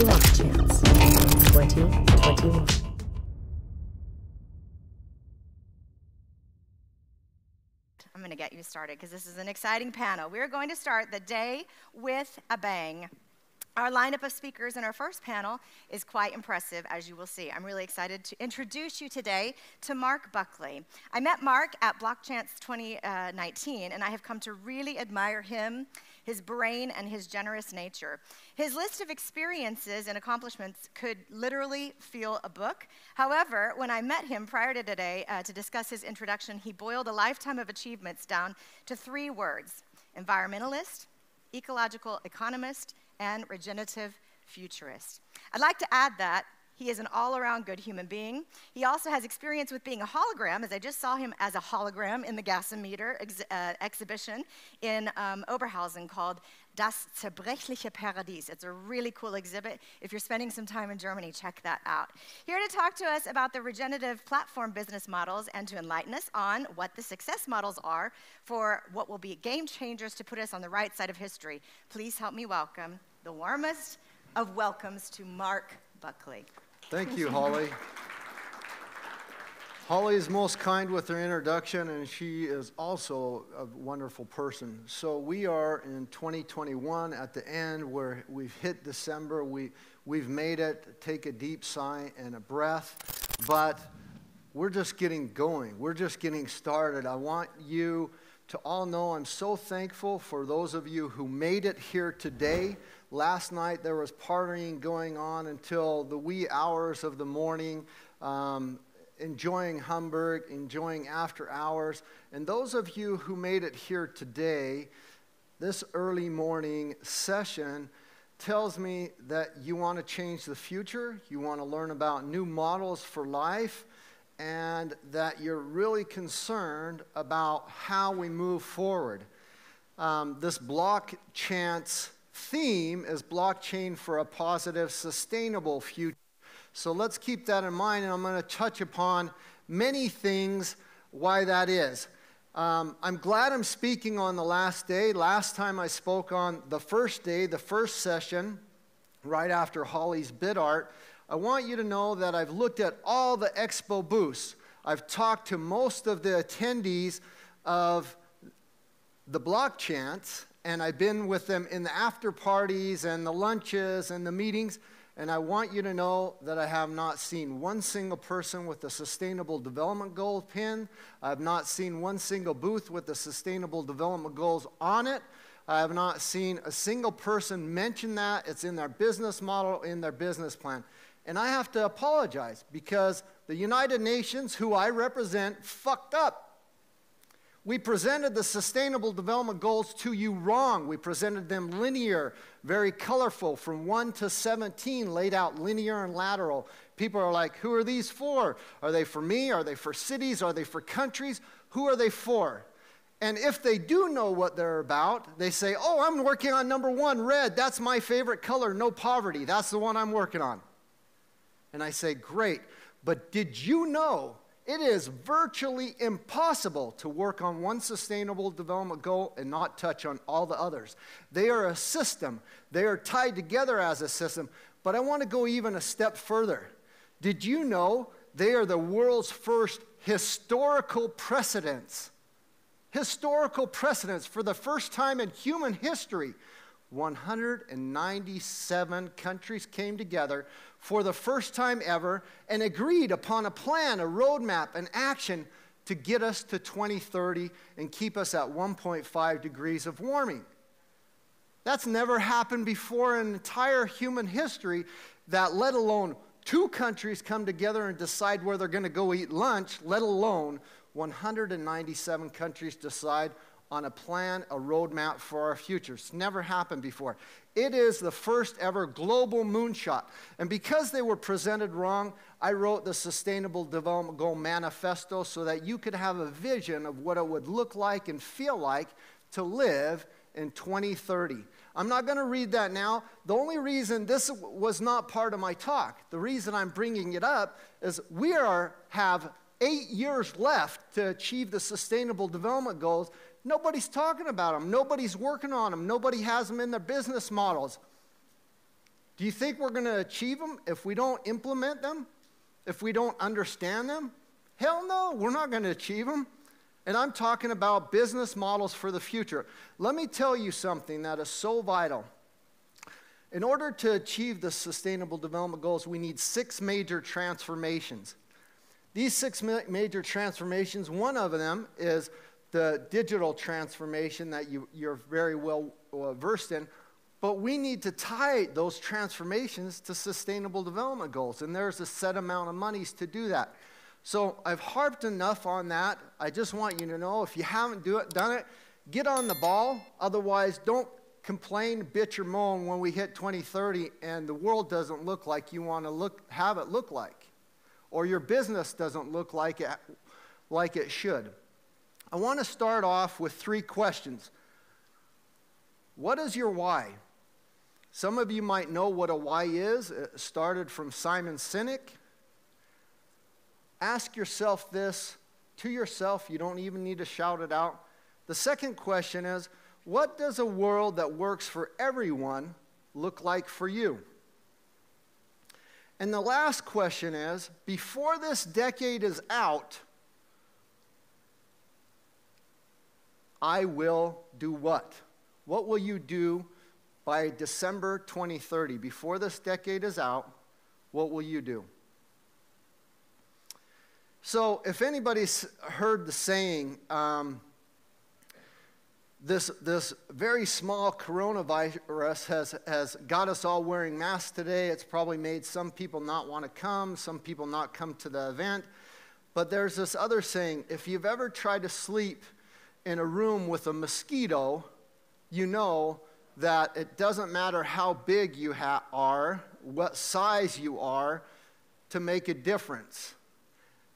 Chance 2021. I'm going to get you started because this is an exciting panel. We're going to start the day with a bang. Our lineup of speakers in our first panel is quite impressive, as you will see. I'm really excited to introduce you today to Marc Buckley. I met Marc at Blockchance 2019, uh, and I have come to really admire him, his brain, and his generous nature. His list of experiences and accomplishments could literally fill a book. However, when I met him prior to today uh, to discuss his introduction, he boiled a lifetime of achievements down to three words environmentalist, ecological economist, and regenerative futurist. I'd like to add that he is an all around good human being. He also has experience with being a hologram, as I just saw him as a hologram in the Gasometer ex uh, exhibition in um, Oberhausen called Das zerbrechliche Paradies. It's a really cool exhibit. If you're spending some time in Germany, check that out. Here to talk to us about the regenerative platform business models and to enlighten us on what the success models are for what will be game changers to put us on the right side of history. Please help me welcome the warmest of welcomes to Marc Buckley. Thank you, Holly. Holly is most kind with her introduction, and she is also a wonderful person. So we are in 2021 at the end where we've hit December. We, we've made it. Take a deep sigh and a breath. But we're just getting going. We're just getting started. I want you to all know I'm so thankful for those of you who made it here today. Last night there was partying going on until the wee hours of the morning. Um, enjoying Hamburg, enjoying after hours. And those of you who made it here today, this early morning session tells me that you want to change the future, you want to learn about new models for life, and that you're really concerned about how we move forward. Um, this block chance theme is blockchain for a positive, sustainable future. So let's keep that in mind, and I'm going to touch upon many things why that is. Um, I'm glad I'm speaking on the last day. Last time I spoke on the first day, the first session, right after Holly's bid art. I want you to know that I've looked at all the expo booths. I've talked to most of the attendees of the Blockchance, and I've been with them in the after parties and the lunches and the meetings. And I want you to know that I have not seen one single person with a Sustainable Development Goal pin. I have not seen one single booth with the Sustainable Development Goals on it. I have not seen a single person mention that. It's in their business model, in their business plan. And I have to apologize because the United Nations, who I represent, fucked up. We presented the Sustainable Development Goals to you wrong. We presented them linear, very colorful, from 1 to 17, laid out linear and lateral. People are like, who are these for? Are they for me? Are they for cities? Are they for countries? Who are they for? And if they do know what they're about, they say, oh, I'm working on number one, red. That's my favorite color, no poverty. That's the one I'm working on. And I say, great. But did you know it is virtually impossible to work on one sustainable development goal and not touch on all the others. They are a system, they are tied together as a system. But I want to go even a step further. Did you know they are the world's first historical precedents? Historical precedents for the first time in human history. 197 countries came together for the first time ever and agreed upon a plan, a roadmap, an action to get us to 2030 and keep us at 1.5 degrees of warming. That's never happened before in entire human history, that let alone two countries come together and decide where they're going to go eat lunch, let alone 197 countries decide on a plan, a roadmap for our future. It's never happened before. It is the first ever global moonshot. And because they were presented wrong, I wrote the Sustainable Development Goal Manifesto so that you could have a vision of what it would look like and feel like to live in 2030. I'm not going to read that now. The only reason this was not part of my talk, the reason I'm bringing it up is we are, have eight years left to achieve the Sustainable Development Goals Nobody's talking about them. Nobody's working on them. Nobody has them in their business models. Do you think we're going to achieve them if we don't implement them? If we don't understand them? Hell no, we're not going to achieve them. And I'm talking about business models for the future. Let me tell you something that is so vital. In order to achieve the Sustainable Development Goals, we need six major transformations. These six major transformations, one of them is the digital transformation that you, you're very well versed in, but we need to tie those transformations to Sustainable Development Goals, and there's a set amount of monies to do that. So I've harped enough on that. I just want you to know if you haven't do it, done it, get on the ball. Otherwise, don't complain, bitch, or moan when we hit 2030 and the world doesn't look like you want to look, have it look like, or your business doesn't look like it, like it should. I want to start off with three questions. What is your why? Some of you might know what a why is. It started from Simon Sinek. Ask yourself this to yourself. You don't even need to shout it out. The second question is what does a world that works for everyone look like for you? And the last question is before this decade is out, I will do what? What will you do by December 2030? Before this decade is out, what will you do? So, if anybody's heard the saying, um, this, this very small coronavirus has, has got us all wearing masks today. It's probably made some people not want to come, some people not come to the event. But there's this other saying if you've ever tried to sleep in a room with a mosquito, you know that it doesn't matter how big you ha- are, what size you are, to make a difference.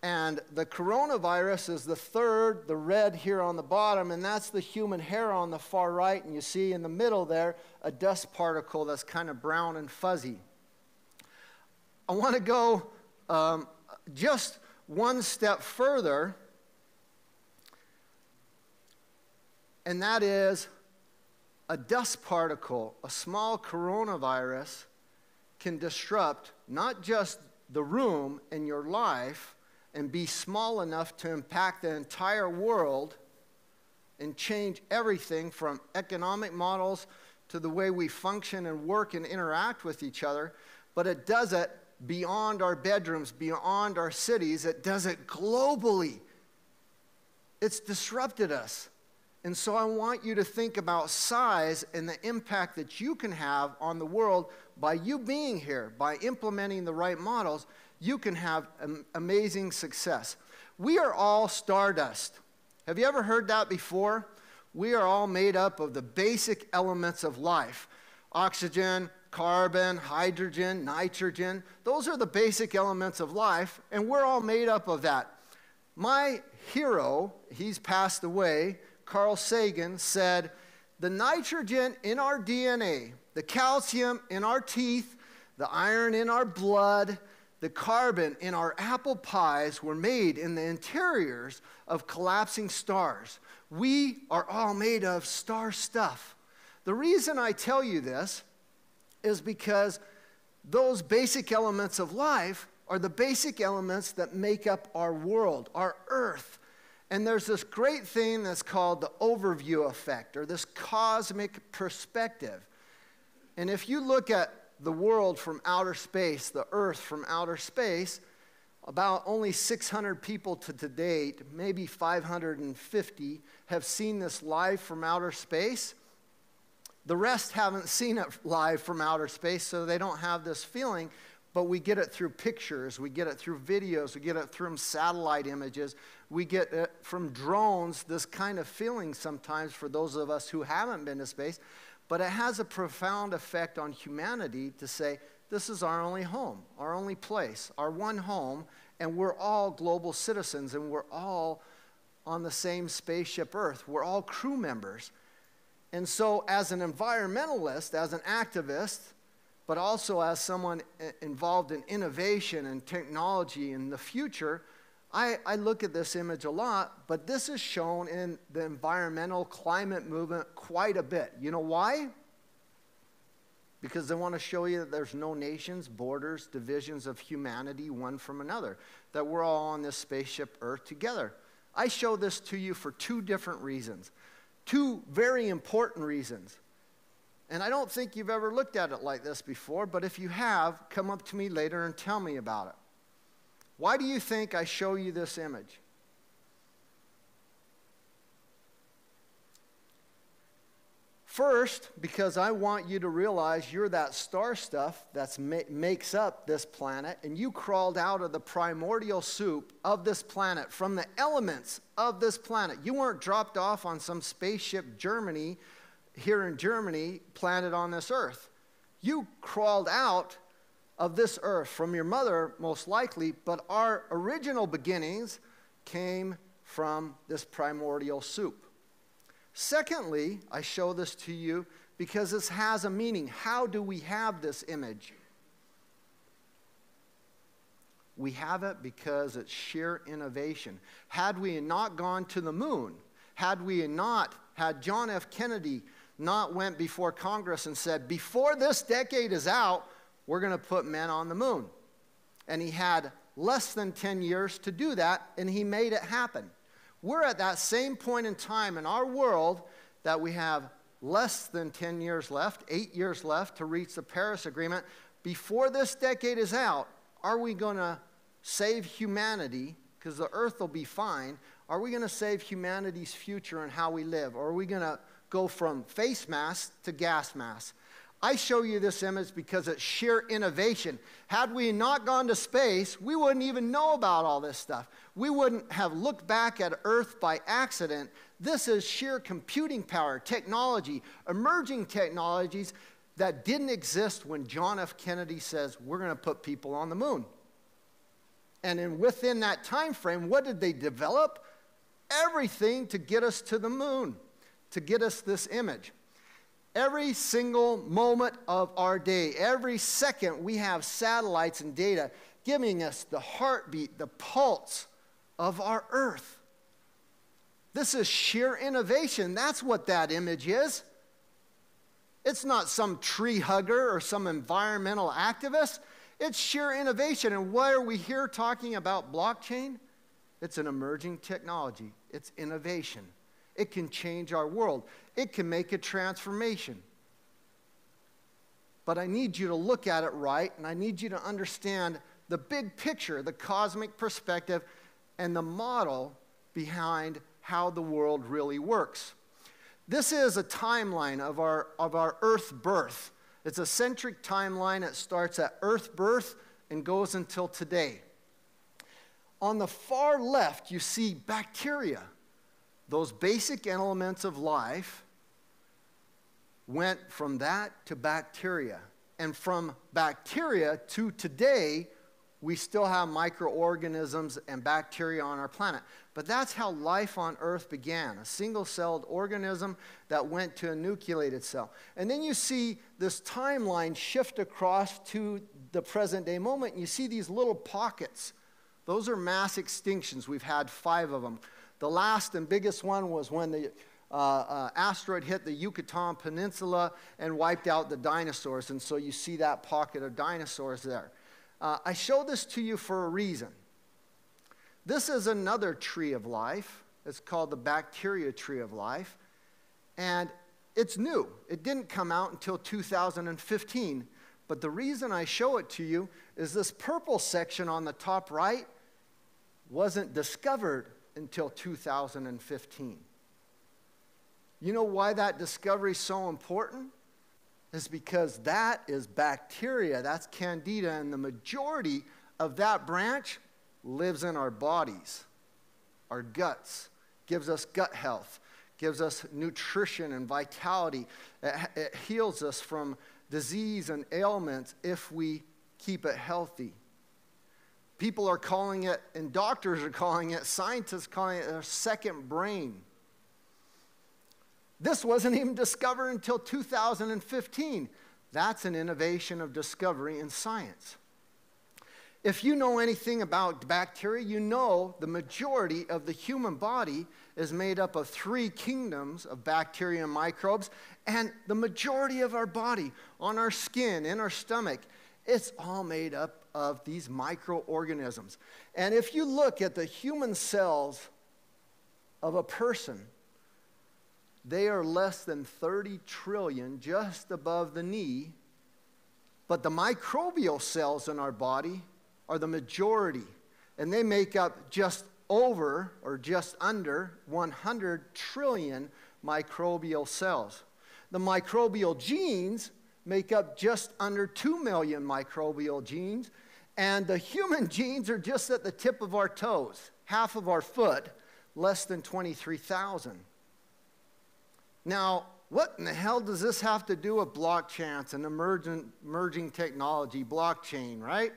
And the coronavirus is the third, the red here on the bottom, and that's the human hair on the far right. And you see in the middle there a dust particle that's kind of brown and fuzzy. I want to go um, just one step further, and that is a dust particle, a small coronavirus, can disrupt not just the room in your life and be small enough to impact the entire world and change everything from economic models to the way we function and work and interact with each other, but it does it beyond our bedrooms, beyond our cities. It does it globally. It's disrupted us. And so I want you to think about size and the impact that you can have on the world by you being here, by implementing the right models you can have amazing success. We are all stardust. Have you ever heard that before? We are all made up of the basic elements of life oxygen, carbon, hydrogen, nitrogen. Those are the basic elements of life, and we're all made up of that. My hero, he's passed away, Carl Sagan, said, The nitrogen in our DNA, the calcium in our teeth, the iron in our blood, the carbon in our apple pies were made in the interiors of collapsing stars. We are all made of star stuff. The reason I tell you this is because those basic elements of life are the basic elements that make up our world, our earth. And there's this great thing that's called the overview effect or this cosmic perspective. And if you look at the world from outer space, the earth from outer space, about only 600 people to, to date, maybe 550, have seen this live from outer space. The rest haven't seen it live from outer space, so they don't have this feeling, but we get it through pictures, we get it through videos, we get it through satellite images, we get it from drones, this kind of feeling sometimes for those of us who haven't been to space. But it has a profound effect on humanity to say, this is our only home, our only place, our one home, and we're all global citizens and we're all on the same spaceship Earth. We're all crew members. And so, as an environmentalist, as an activist, but also as someone uh, involved in innovation and technology in the future, I, I look at this image a lot, but this is shown in the environmental climate movement quite a bit. You know why? Because they want to show you that there's no nations, borders, divisions of humanity one from another, that we're all on this spaceship Earth together. I show this to you for two different reasons, two very important reasons. And I don't think you've ever looked at it like this before, but if you have, come up to me later and tell me about it. Why do you think I show you this image? First, because I want you to realize you're that star stuff that ma- makes up this planet, and you crawled out of the primordial soup of this planet, from the elements of this planet. You weren't dropped off on some spaceship Germany, here in Germany, planted on this earth. You crawled out of this earth from your mother, most likely, but our original beginnings came from this primordial soup. Secondly, I show this to you because this has a meaning. How do we have this image? We have it because it's sheer innovation. Had we not gone to the moon, had we not had John F. Kennedy not went before Congress and said, before this decade is out, we're going to put men on the moon. And he had less than 10 years to do that, and he made it happen. We're at that same point in time in our world that we have less than 10 years left, eight years left to reach the Paris Agreement. Before this decade is out, are we going to save humanity? Because the earth will be fine. Are we going to save humanity's future and how we live? Or are we going to go from face mask to gas mask? I show you this image because it's sheer innovation. Had we not gone to space, we wouldn't even know about all this stuff. We wouldn't have looked back at Earth by accident. This is sheer computing power, technology, emerging technologies that didn't exist when John F. Kennedy says, We're going to put people on the moon. And in, within that time frame, what did they develop? Everything to get us to the moon, to get us this image. Every single moment of our day, every second, we have satellites and data giving us the heartbeat, the pulse of our earth. This is sheer innovation. That's what that image is. It's not some tree hugger or some environmental activist. It's sheer innovation. And why are we here talking about blockchain? It's an emerging technology, it's innovation. It can change our world, it can make a transformation. But I need you to look at it right, and I need you to understand the big picture, the cosmic perspective, and the model behind how the world really works. This is a timeline of our, of our Earth birth. It's a centric timeline. that starts at Earth birth and goes until today. On the far left, you see bacteria those basic elements of life went from that to bacteria. And from bacteria to today, we still have microorganisms and bacteria on our planet. But that's how life on Earth began a single celled organism that went to a nucleated cell. And then you see this timeline shift across to the present day moment, and you see these little pockets. Those are mass extinctions. We've had five of them. The last and biggest one was when the uh, uh, asteroid hit the Yucatan Peninsula and wiped out the dinosaurs. And so you see that pocket of dinosaurs there. Uh, I show this to you for a reason. This is another tree of life. It's called the bacteria tree of life. And it's new. It didn't come out until 2015. But the reason I show it to you is this purple section on the top right wasn't discovered until 2015. You know why that discovery is so important? Is because that is bacteria, that's candida, and the majority of that branch lives in our bodies, our guts, gives us gut health, gives us nutrition and vitality. It, it heals us from disease and ailments if we keep it healthy. People are calling it, and doctors are calling it, scientists calling it a second brain. This wasn't even discovered until 2015. That's an innovation of discovery in science. If you know anything about bacteria, you know the majority of the human body is made up of three kingdoms of bacteria and microbes, and the majority of our body, on our skin, in our stomach, it's all made up of these microorganisms. And if you look at the human cells of a person, they are less than 30 trillion, just above the knee. But the microbial cells in our body are the majority, and they make up just over or just under 100 trillion microbial cells. The microbial genes make up just under 2 million microbial genes, and the human genes are just at the tip of our toes, half of our foot, less than 23,000. Now, what in the hell does this have to do with blockchain and emerging, emerging technology, blockchain, right?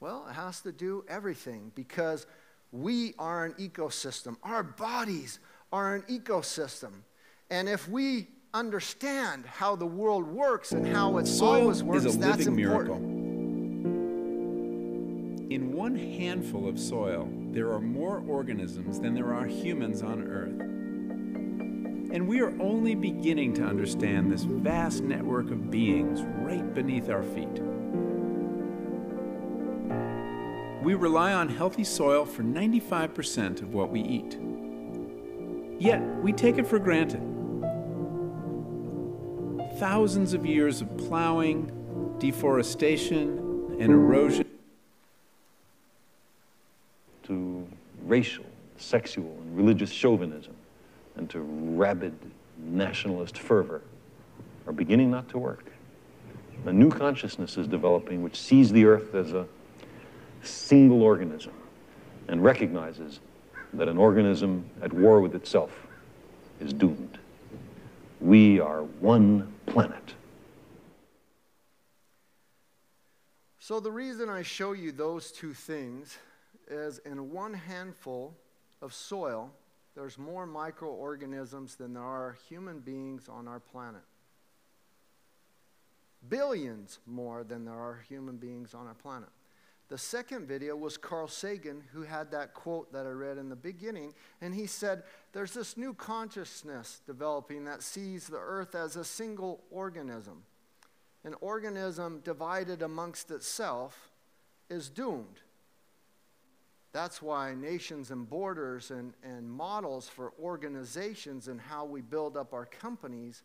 Well, it has to do everything because we are an ecosystem. Our bodies are an ecosystem. And if we understand how the world works and how it Soil always works, is a that's living important. miracle. In one handful of soil, there are more organisms than there are humans on Earth. And we are only beginning to understand this vast network of beings right beneath our feet. We rely on healthy soil for 95% of what we eat. Yet, we take it for granted. Thousands of years of plowing, deforestation, and erosion to racial, sexual, and religious chauvinism and to rabid nationalist fervor are beginning not to work. A new consciousness is developing which sees the earth as a single organism and recognizes that an organism at war with itself is doomed. We are one planet. So, the reason I show you those two things is in one handful of soil, there's more microorganisms than there are human beings on our planet. Billions more than there are human beings on our planet. The second video was Carl Sagan, who had that quote that I read in the beginning, and he said, There's this new consciousness developing that sees the earth as a single organism. An organism divided amongst itself is doomed. That's why nations and borders and, and models for organizations and how we build up our companies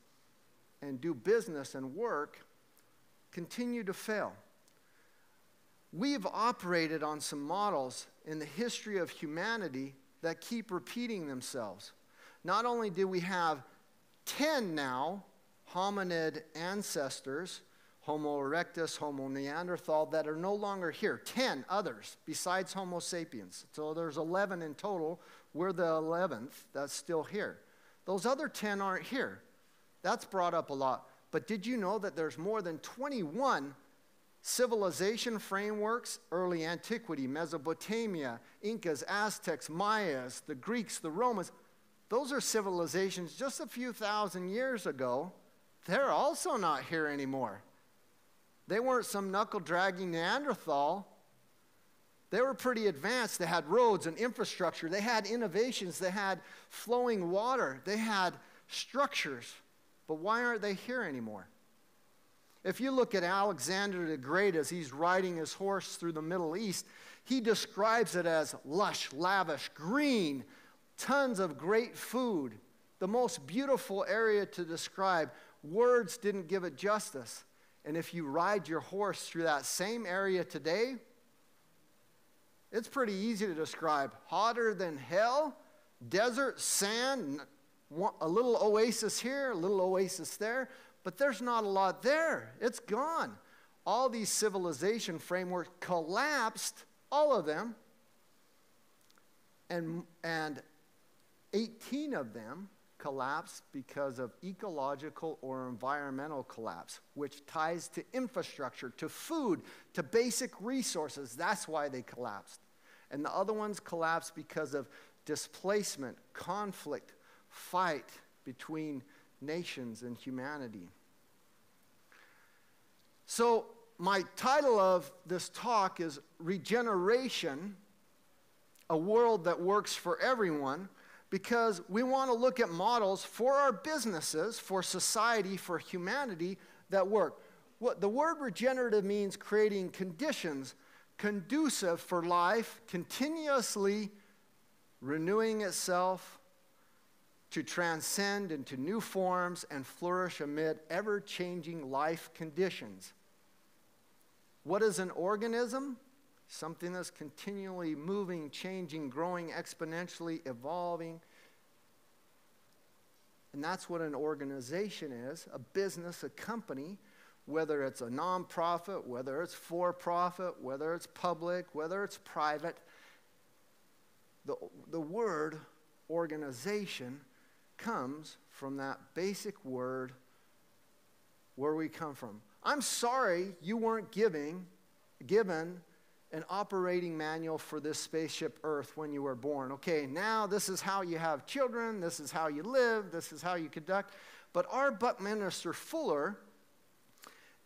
and do business and work continue to fail. We've operated on some models in the history of humanity that keep repeating themselves. Not only do we have 10 now hominid ancestors, Homo erectus, Homo neanderthal, that are no longer here, 10 others besides Homo sapiens. So there's 11 in total. We're the 11th that's still here. Those other 10 aren't here. That's brought up a lot. But did you know that there's more than 21 civilization frameworks, early antiquity, Mesopotamia, Incas, Aztecs, Mayas, the Greeks, the Romans, those are civilizations just a few thousand years ago. They're also not here anymore. They weren't some knuckle dragging Neanderthal. They were pretty advanced. They had roads and infrastructure. They had innovations. They had flowing water. They had structures. But why aren't they here anymore? If you look at Alexander the Great as he's riding his horse through the Middle East, he describes it as lush, lavish, green, tons of great food, the most beautiful area to describe. Words didn't give it justice. And if you ride your horse through that same area today, it's pretty easy to describe. Hotter than hell, desert, sand, a little oasis here, a little oasis there, but there's not a lot there. It's gone. All these civilization frameworks collapsed, all of them, and, and 18 of them collapse because of ecological or environmental collapse, which ties to infrastructure, to food, to basic resources. That's why they collapsed. And the other ones collapsed because of displacement, conflict, fight between nations and humanity. So, my title of this talk is Regeneration A World That Works for Everyone, because we want to look at models for our businesses, for society, for humanity that work. What the word regenerative means creating conditions conducive for life, continuously renewing itself to transcend into new forms and flourish amid ever changing life conditions. What is an organism? Something that's continually moving, changing, growing, exponentially evolving. And that's what an organization is a business, a company, whether it's a nonprofit, whether it's for profit, whether it's public, whether it's private. The, the word organization comes from that basic word where we come from. I'm sorry you weren't giving, given an operating manual for this spaceship Earth when you were born. Okay, now this is how you have children, this is how you live, this is how you conduct. But our Buckminster Fuller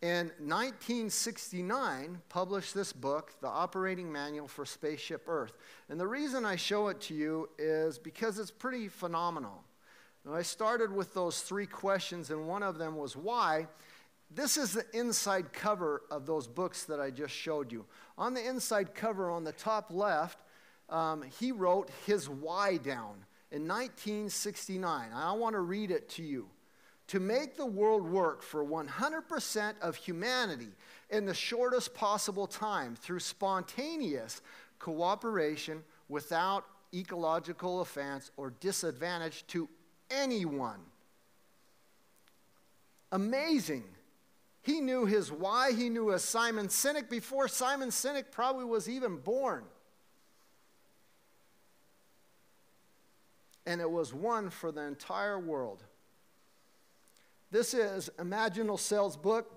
in 1969 published this book, The Operating Manual for Spaceship Earth. And the reason I show it to you is because it's pretty phenomenal. Now, I started with those three questions, and one of them was why. This is the inside cover of those books that I just showed you. On the inside cover, on the top left, um, he wrote his why down in 1969. I want to read it to you. To make the world work for 100% of humanity in the shortest possible time through spontaneous cooperation without ecological offense or disadvantage to anyone. Amazing. He knew his why. He knew a Simon Sinek before Simon Sinek probably was even born. And it was one for the entire world. This is Imaginal Cells book.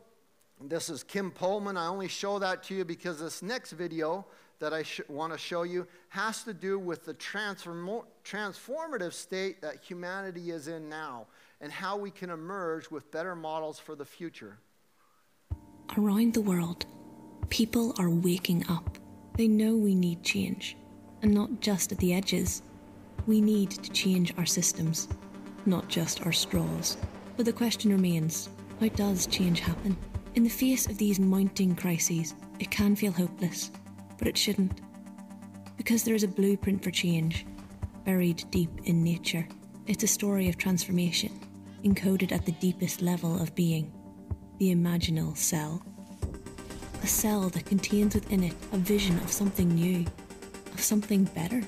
This is Kim Polman. I only show that to you because this next video that I sh- want to show you has to do with the transform- transformative state that humanity is in now and how we can emerge with better models for the future. Around the world, people are waking up. They know we need change, and not just at the edges. We need to change our systems, not just our straws. But the question remains how does change happen? In the face of these mounting crises, it can feel hopeless but it shouldn't. Because there is a blueprint for change, buried deep in nature. It's a story of transformation, encoded at the deepest level of being the imaginal cell. A cell that contains within it a vision of something new, of something better.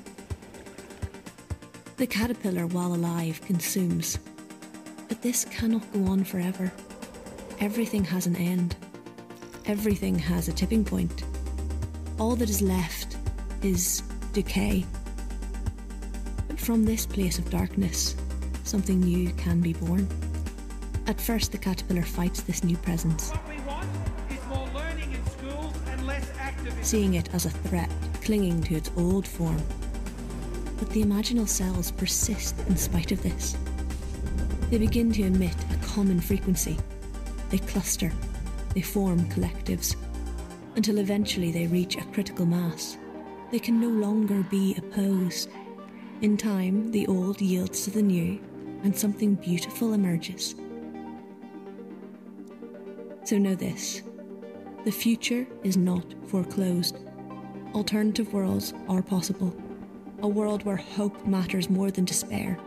The caterpillar, while alive, consumes. But this cannot go on forever. Everything has an end. Everything has a tipping point all that is left is decay. But from this place of darkness, something new can be born. At first, the caterpillar fights this new presence, seeing it as a threat, clinging to its old form. But the imaginal cells persist in spite of this. They begin to emit a common frequency. They cluster. They form collectives until eventually they reach a critical mass. They can no longer be opposed. In time, the old yields to the new, and something beautiful emerges. So know this the future is not foreclosed. Alternative worlds are possible. A world where hope matters more than despair.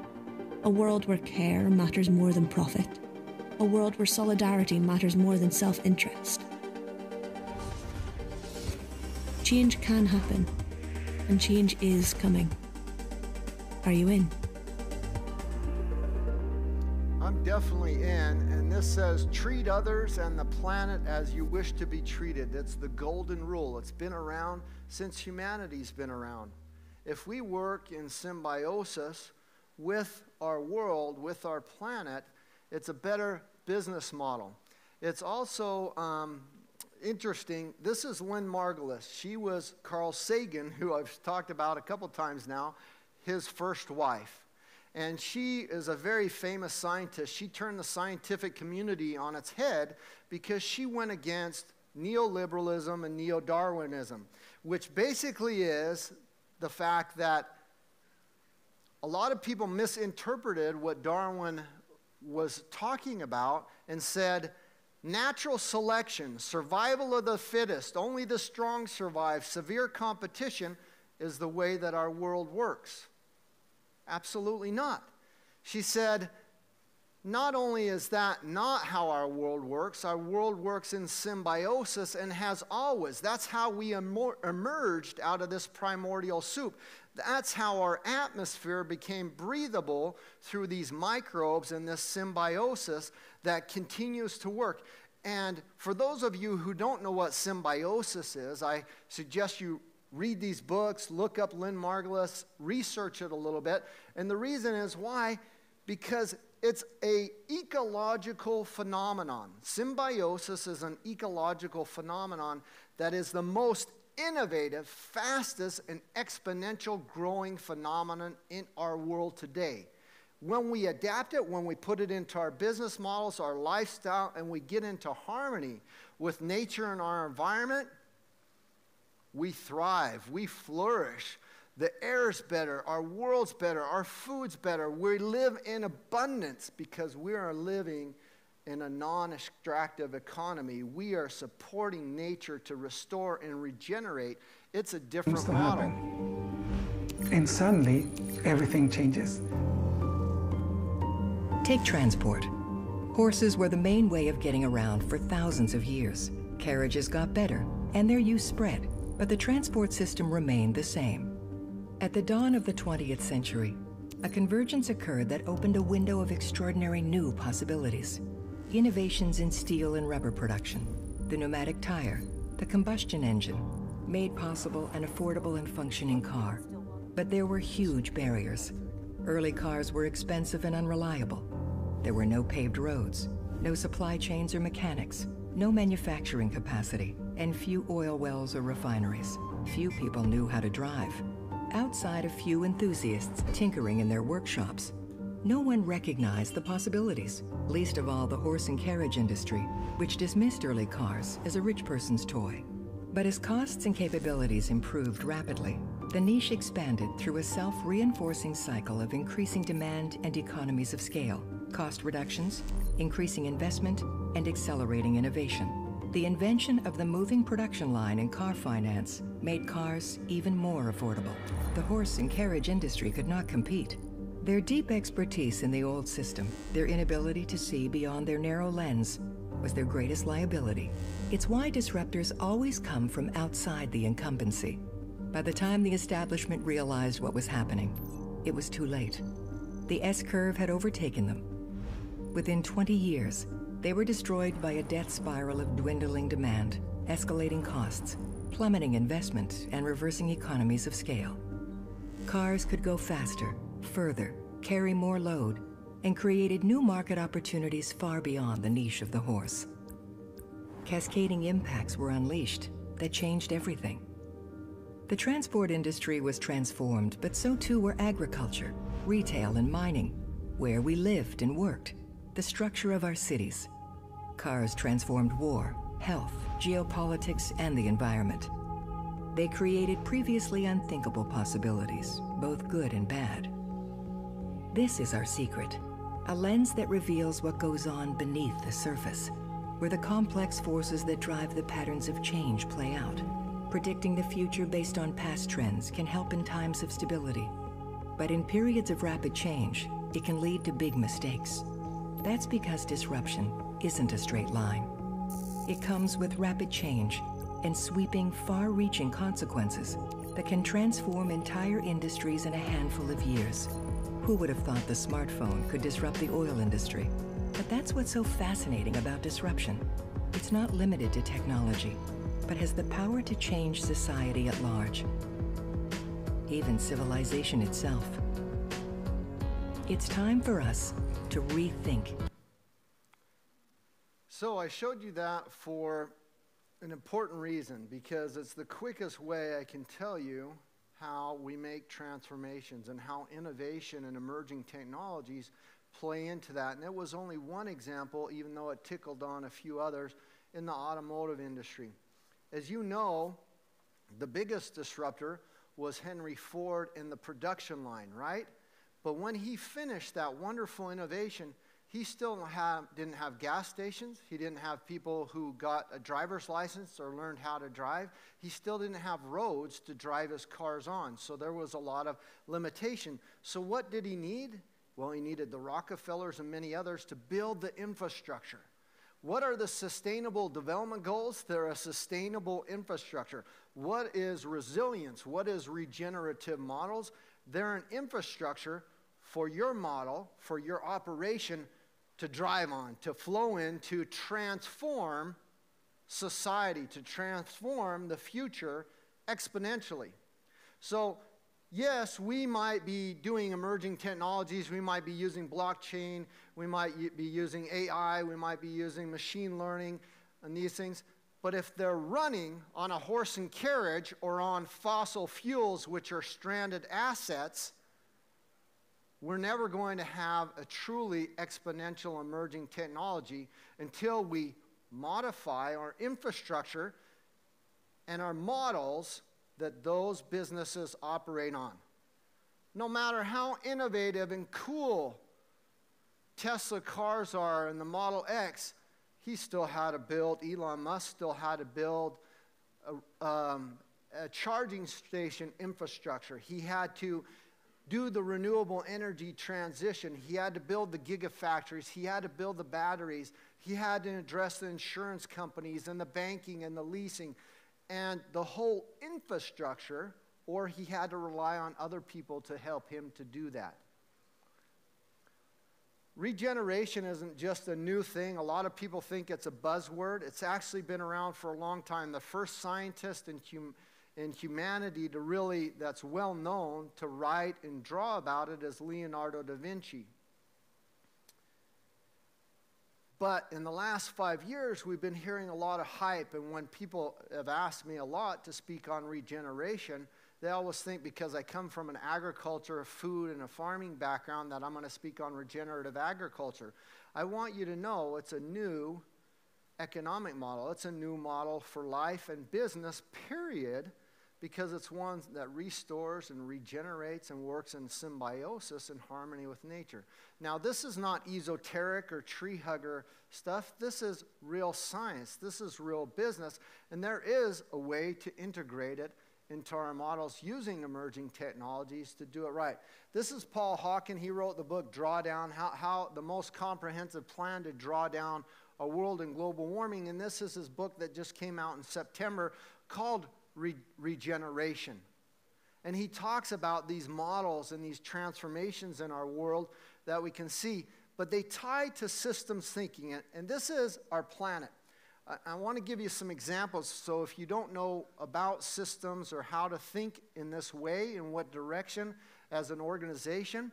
A world where care matters more than profit. A world where solidarity matters more than self interest. Change can happen, and change is coming. Are you in? I'm definitely in, this says treat others and the planet as you wish to be treated. That's the golden rule. It's been around since humanity's been around. If we work in symbiosis with our world, with our planet, it's a better business model. It's also um, interesting. This is Lynn Margulis. She was Carl Sagan, who I've talked about a couple times now, his first wife. And she is a very famous scientist. She turned the scientific community on its head because she went against neoliberalism and neo Darwinism, which basically is the fact that a lot of people misinterpreted what Darwin was talking about and said natural selection, survival of the fittest, only the strong survive, severe competition is the way that our world works. Absolutely not. She said, not only is that not how our world works, our world works in symbiosis and has always. That's how we emerged out of this primordial soup. That's how our atmosphere became breathable through these microbes and this symbiosis that continues to work. And for those of you who don't know what symbiosis is, I suggest you read these books, look up Lynn Margulis, research it a little bit. And the reason is why? Because it's a ecological phenomenon. Symbiosis is an ecological phenomenon that is the most innovative, fastest, and exponential growing phenomenon in our world today. When we adapt it, when we put it into our business models, our lifestyle, and we get into harmony with nature and our environment, we thrive, we flourish, the air's better, our world's better, our food's better. We live in abundance because we are living in a non extractive economy. We are supporting nature to restore and regenerate. It's a different model. Happen. And suddenly, everything changes. Take transport. Horses were the main way of getting around for thousands of years. Carriages got better, and their use spread, but the transport system remained the same. At the dawn of the 20th century, a convergence occurred that opened a window of extraordinary new possibilities. Innovations in steel and rubber production, the pneumatic tire, the combustion engine, made possible an affordable and functioning car. But there were huge barriers. Early cars were expensive and unreliable. There were no paved roads, no supply chains or mechanics, no manufacturing capacity, and few oil wells or refineries. Few people knew how to drive outside a few enthusiasts tinkering in their workshops. No one recognized the possibilities, least of all the horse and carriage industry, which dismissed early cars as a rich person's toy. But as costs and capabilities improved rapidly, the niche expanded through a self-reinforcing cycle of increasing demand and economies of scale, cost reductions, increasing investment, and accelerating innovation. The invention of the moving production line in car finance made cars even more affordable. The horse and carriage industry could not compete. Their deep expertise in the old system, their inability to see beyond their narrow lens, was their greatest liability. It's why disruptors always come from outside the incumbency. By the time the establishment realized what was happening, it was too late. The S-curve had overtaken them. Within 20 years, they were destroyed by a death spiral of dwindling demand, escalating costs, plummeting investment, and reversing economies of scale. Cars could go faster, further, carry more load, and created new market opportunities far beyond the niche of the horse. Cascading impacts were unleashed that changed everything. The transport industry was transformed, but so too were agriculture, retail, and mining, where we lived and worked, the structure of our cities, Cars transformed war, health, geopolitics, and the environment. They created previously unthinkable possibilities, both good and bad. This is our secret, a lens that reveals what goes on beneath the surface, where the complex forces that drive the patterns of change play out. Predicting the future based on past trends can help in times of stability. But in periods of rapid change, it can lead to big mistakes. That's because disruption isn't a straight line. It comes with rapid change and sweeping, far-reaching consequences that can transform entire industries in a handful of years. Who would have thought the smartphone could disrupt the oil industry? But that's what's so fascinating about disruption. It's not limited to technology, but has the power to change society at large, even civilization itself. It's time for us to rethink so I showed you that for an important reason because it's the quickest way I can tell you how we make transformations and how innovation and emerging technologies play into that. And it was only one example, even though it tickled on a few others. in the automotive industry. As you know, the biggest disruptor was Henry Ford in the production line, right? But when he finished that wonderful innovation, he still have, didn't have gas stations. He didn't have people who got a driver's license or learned how to drive. He still didn't have roads to drive his cars on. So there was a lot of limitation. So what did he need? Well, he needed the Rockefellers and many others to build the infrastructure. What are the sustainable development goals? They're a sustainable infrastructure. What is resilience? What is regenerative models? They're an infrastructure for your model, for your operation to drive on, to flow in, to transform society, to transform the future exponentially. So, yes, we might be doing emerging technologies. We might be using blockchain. We might be using AI. We might be using machine learning and these things. But if they're running on a horse and carriage or on fossil fuels, which are stranded assets, we're never going to have a truly exponential emerging technology until we modify our infrastructure and our models that those businesses operate on. No matter how innovative and cool Tesla cars are and the Model X, he still had to build, Elon Musk still had to build a, um, a charging station infrastructure. He had to do the renewable energy transition. He had to build the gigafactories. He had to build the batteries. He had to address the insurance companies and the banking and the leasing and the whole infrastructure, or he had to rely on other people to help him to do that. Regeneration isn't just a new thing. A lot of people think it's a buzzword. It's actually been around for a long time. The first scientist in humanity in humanity to really, that's well known, to write and draw about it as Leonardo da Vinci. But in the last five years, we've been hearing a lot of hype, and when people have asked me a lot to speak on regeneration, they always think because I come from an agriculture, a food, and a farming background that I'm going to speak on regenerative agriculture. I want you to know it's a new economic model, it's a new model for life and business, period because it's one that restores and regenerates and works in symbiosis and harmony with nature. Now, this is not esoteric or tree hugger stuff. This is real science. This is real business. And there is a way to integrate it into our models using emerging technologies to do it right. This is Paul Hawken. He wrote the book Drawdown, how, how the most comprehensive plan to draw down a world in global warming. And this is his book that just came out in September called re- regeneration. And he talks about these models and these transformations in our world that we can see, but they tie to systems thinking. And this is our planet. I, want to give you some examples. So, if you don't know about systems or how to think in this way, in what direction as an organization,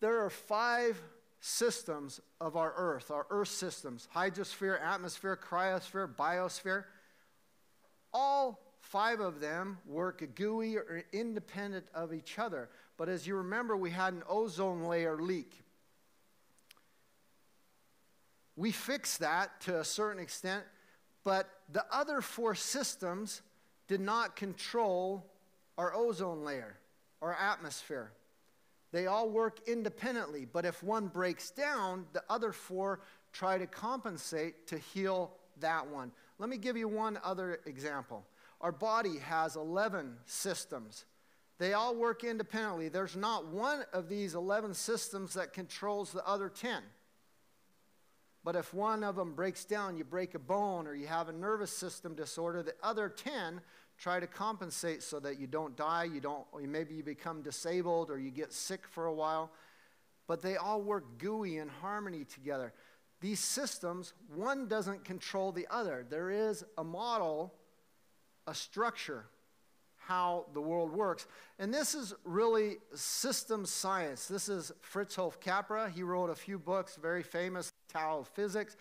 there are five systems of our Earth, our Earth systems hydrosphere, atmosphere, cryosphere, biosphere. All Five of them work gooey or independent of each other. But as you remember, we had an ozone layer leak. We fixed that to a certain extent, but the other four systems did not control our ozone layer, our atmosphere. They all work independently, but if one breaks down, the other four try to compensate to heal that one. Let me give you one other example. Our body has 11 systems. They all work independently. There's not one of these 11 systems that controls the other 10. But if one of them breaks down, you break a bone or you have a nervous system disorder, the other 10 try to compensate so that you don't die, you don't, maybe you become disabled or you get sick for a while. But they all work gooey in harmony together. These systems, one doesn't control the other. There is a model a structure how the world works. And this is really system science. This is Fritjof Capra. He wrote a few books, very famous, Tao of Physics,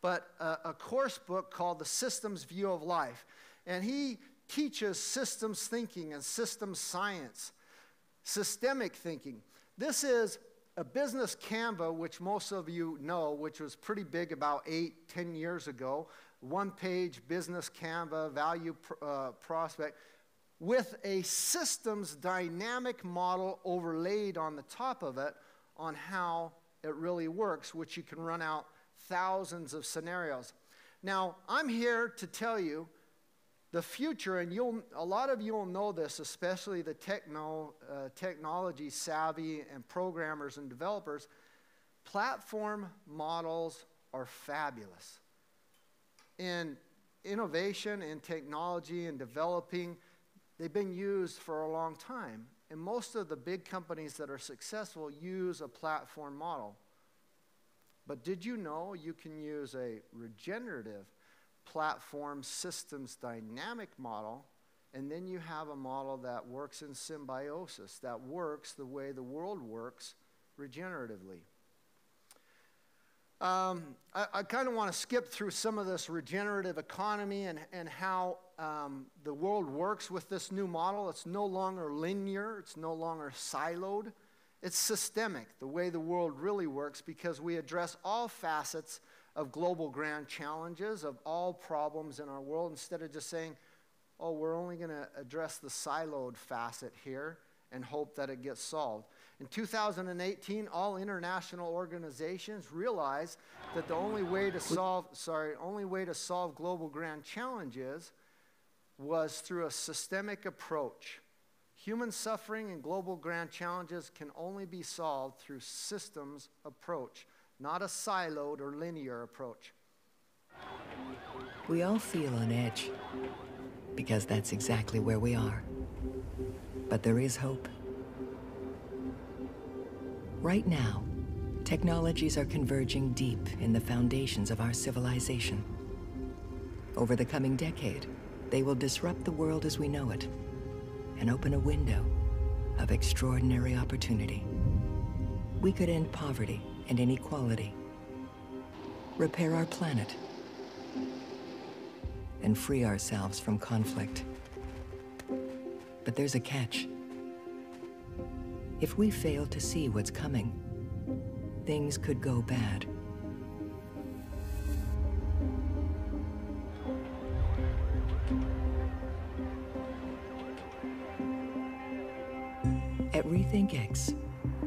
but a, a course book called The Systems View of Life. And he teaches systems thinking and systems science, systemic thinking. This is a business Canva, which most of you know, which was pretty big about eight, ten years ago one page business Canva value pr- uh, prospect with a systems dynamic model overlaid on the top of it on how it really works, which you can run out thousands of scenarios. Now, I'm here to tell you the future, and you'll, a lot of you will know this, especially the techno, uh, technology savvy and programmers and developers. Platform models are fabulous. In innovation and technology and developing, they've been used for a long time. And most of the big companies that are successful use a platform model. But did you know you can use a regenerative platform systems dynamic model, and then you have a model that works in symbiosis, that works the way the world works regeneratively? Um, I, I kind of want to skip through some of this regenerative economy and, and how um, the world works with this new model. It's no longer linear, it's no longer siloed, it's systemic, the way the world really works, because we address all facets of global grand challenges, of all problems in our world, instead of just saying, oh, we're only going to address the siloed facet here and hope that it gets solved. In 2018, all international organizations realized that the only way to solve, sorry, only way to solve global grand challenges was through a systemic approach. Human suffering and global grand challenges can only be solved through systems approach, not a siloed or linear approach. We all feel on edge because that's exactly where we are. But there is hope. Right now, technologies are converging deep in the foundations of our civilization. Over the coming decade, they will disrupt the world as we know it and open a window of extraordinary opportunity. We could end poverty and inequality, repair our planet, and free ourselves from conflict. But there's a catch. If we fail to see what's coming, things could go bad. At RethinkX,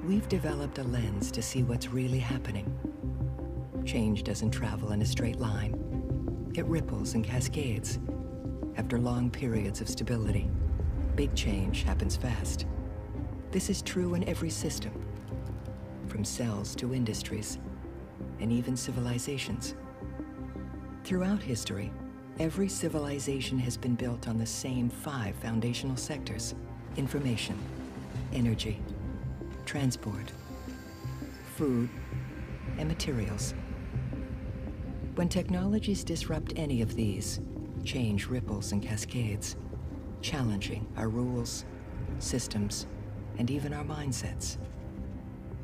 we've developed a lens to see what's really happening. Change doesn't travel in a straight line. It ripples and cascades. After long periods of stability, big change happens fast. This is true in every system, from cells to industries, and even civilizations. Throughout history, every civilization has been built on the same five foundational sectors information, energy, transport, food, and materials. When technologies disrupt any of these, change ripples and cascades, challenging our rules, systems, and even our mindsets.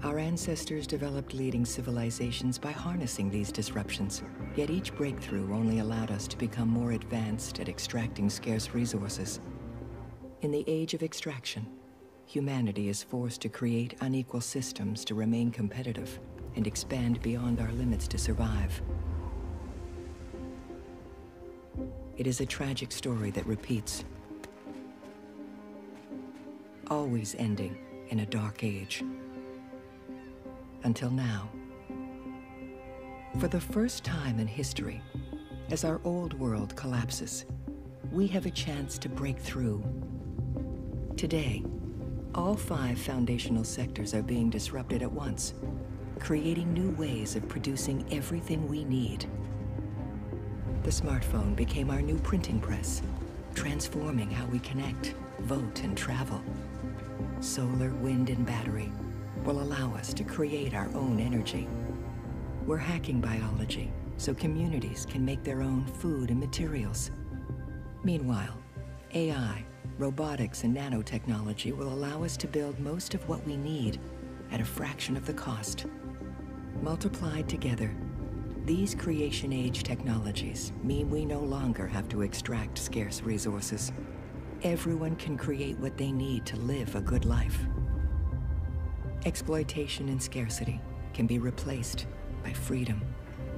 Our ancestors developed leading civilizations by harnessing these disruptions, yet each breakthrough only allowed us to become more advanced at extracting scarce resources. In the age of extraction, humanity is forced to create unequal systems to remain competitive and expand beyond our limits to survive. It is a tragic story that repeats, always ending in a dark age. Until now. For the first time in history, as our old world collapses, we have a chance to break through. Today, all five foundational sectors are being disrupted at once, creating new ways of producing everything we need. The smartphone became our new printing press, transforming how we connect, vote, and travel. Solar, wind, and battery will allow us to create our own energy. We're hacking biology so communities can make their own food and materials. Meanwhile, AI, robotics, and nanotechnology will allow us to build most of what we need at a fraction of the cost. Multiplied together, these creation age technologies mean we no longer have to extract scarce resources. Everyone can create what they need to live a good life. Exploitation and scarcity can be replaced by freedom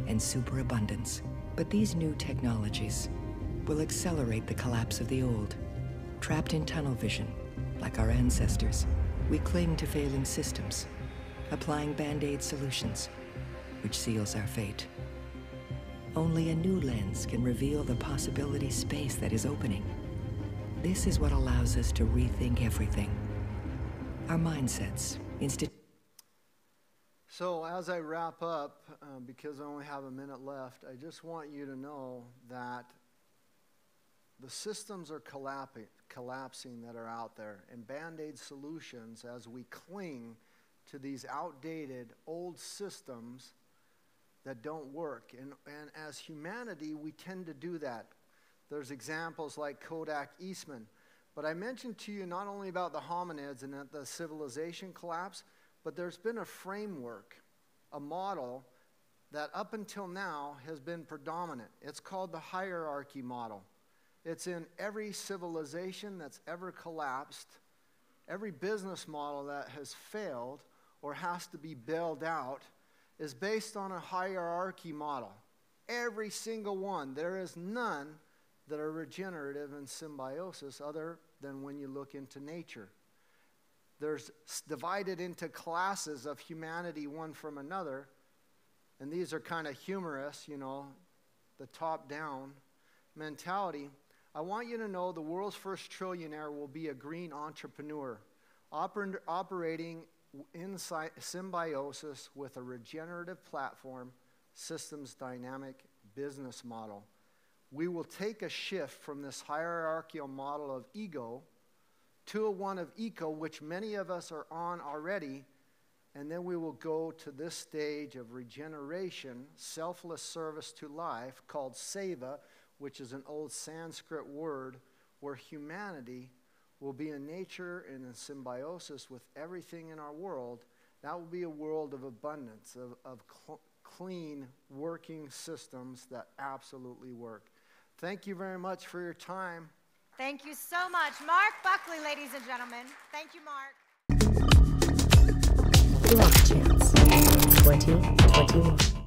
and superabundance. But these new technologies will accelerate the collapse of the old. Trapped in tunnel vision, like our ancestors, we cling to failing systems, applying band-aid solutions, which seals our fate. Only a new lens can reveal the possibility space that is opening. This is what allows us to rethink everything. Our mindsets, instant. So, as I wrap up, uh, because I only have a minute left, I just want you to know that the systems are collapsing, collapsing that are out there, and band aid solutions, as we cling to these outdated old systems that don't work. And, and as humanity, we tend to do that. There's examples like Kodak Eastman. But I mentioned to you not only about the hominids and the civilization collapse, but there's been a framework, a model that up until now has been predominant. It's called the hierarchy model. It's in every civilization that's ever collapsed, every business model that has failed or has to be bailed out is based on a hierarchy model. Every single one. There is none that are regenerative and symbiosis other than when you look into nature. There's divided into classes of humanity one from another, and these are kind of humorous, you know, the top down mentality. I want you to know the world's first trillionaire will be a green entrepreneur oper- operating in symbiosis with a regenerative platform systems dynamic business model. We will take a shift from this hierarchical model of ego to a one of eco, which many of us are on already, and then we will go to this stage of regeneration, selfless service to life, called seva, which is an old Sanskrit word where humanity will be in nature and in symbiosis with everything in our world. That will be a world of abundance, of, of cl- clean, working systems that absolutely work. Thank you very much for your time. Thank you so much. Marc Buckley, ladies and gentlemen. Thank you, Marc. Last Chance 2021.